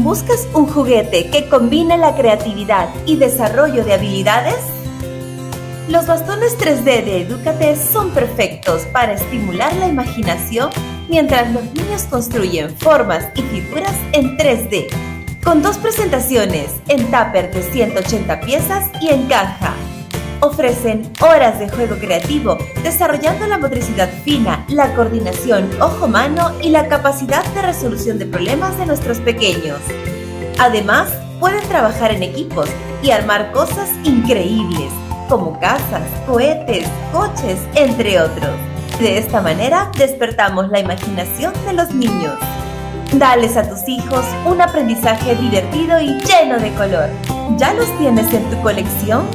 ¿Buscas un juguete que combine la creatividad y desarrollo de habilidades? Los bastones 3D de Educate son perfectos para estimular la imaginación mientras los niños construyen formas y figuras en 3D, con dos presentaciones en tupper de 180 piezas y en caja. Ofrecen horas de juego creativo, desarrollando la motricidad fina, la coordinación ojo-mano y la capacidad de resolución de problemas de nuestros pequeños. Además, pueden trabajar en equipos y armar cosas increíbles, como casas, cohetes, coches, entre otros. De esta manera, despertamos la imaginación de los niños. Dales a tus hijos un aprendizaje divertido y lleno de color. ¿Ya los tienes en tu colección?